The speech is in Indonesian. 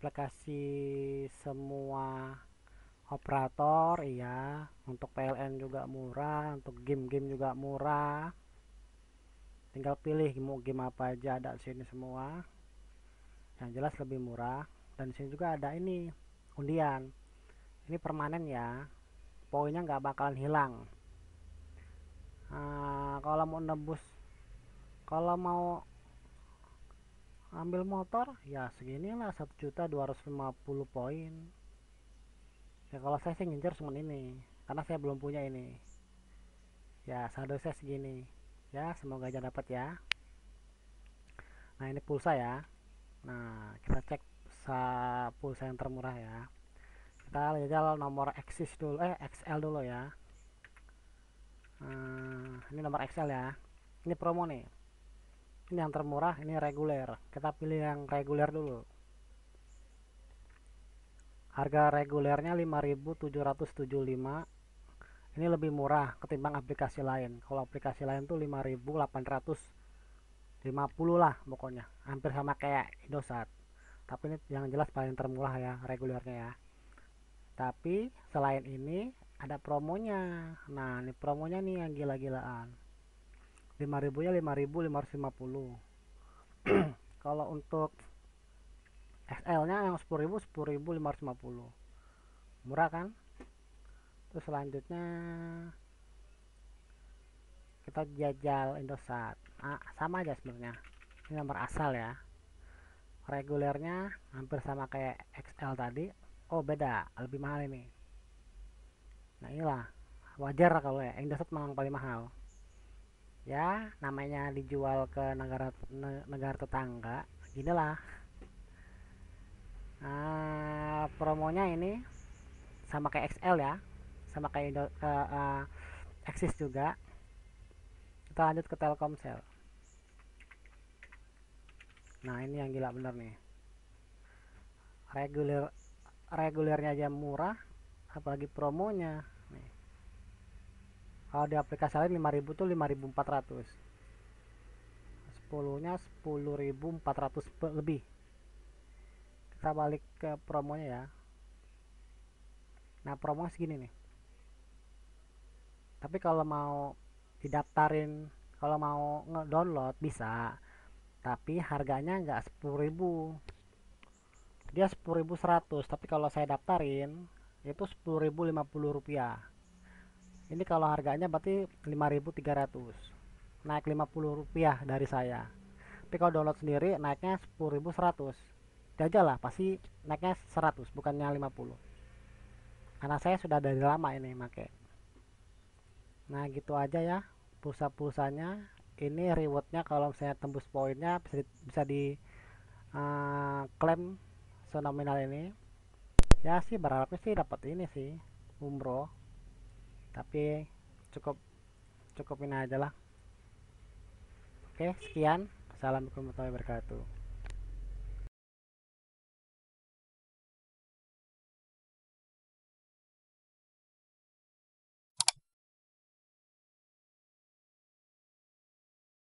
aplikasi semua operator iya. Untuk PLN juga murah untuk game-game juga murah. Tinggal pilih mau game apa aja ada sini semua. Yang jelas lebih murah. Dan sini juga ada ini undian. Ini permanen ya. Poinnya nggak bakalan hilang. Nah, kalau mau nebus kalau mau ambil motor ya seginilah 1.250 poin. Ya kalau saya sih ngincer cuma ini karena saya belum punya ini. Ya saldo saya segini. Ya semoga aja dapat ya. Nah ini pulsa ya. Nah kita cek pulsa yang termurah ya. Kita lihat nomor Axis dulu eh XL dulu ya. Nah, ini nomor XL ya. Ini promo nih ini yang termurah ini reguler. Kita pilih yang reguler dulu. Harga regulernya 5775 ini lebih murah ketimbang aplikasi lain. Kalau aplikasi lain tuh 5850 lah pokoknya. Hampir sama kayak Indosat. Tapi ini yang jelas paling termurah ya regulernya ya. Tapi selain ini ada promonya. Nah ini promonya nih yang gila-gilaan 5000 nya 5550 kalau untuk XL nya yang 10000 10550 murah kan? Terus selanjutnya kita jajal Indosat. Nah, sama aja sebenarnya. Ini nomor asal ya. Regulernya hampir sama kayak XL tadi. Oh beda. Lebih mahal ini. Nah inilah. Wajar kalau ya. Indosat memang paling mahal ya namanya dijual ke negara negara tetangga inilah nah, promonya ini sama kayak XL ya sama kayak Indo, uh, uh, Axis juga. Kita lanjut ke Telkomsel. Nah ini yang gila bener nih. Reguler regulernya aja murah apalagi promonya kalau di aplikasi lain 5000 tuh 5400 10 nya 10400 lebih. Kita balik ke promonya ya. Nah promo segini nih. Tapi kalau mau didaftarin kalau mau ngedownload bisa tapi harganya enggak 10.000 dia 10.100 tapi kalau saya daftarin itu 10.050 rupiah ini kalau harganya berarti 5300 naik 50 rupiah dari saya. Tapi kalau download sendiri naiknya 10100 jajal lah pasti naiknya 100 bukannya 50 karena saya sudah dari lama ini make. Nah gitu aja ya pulsa-pulsanya. Ini rewardnya kalau saya tembus poinnya bisa di, bisa di uh, klaim senominal ini. Ya sih berharapnya sih dapat ini sih umroh tapi cukup cukupin aja lah. Oke sekian. Assalamualaikum warahmatullahi wabarakatuh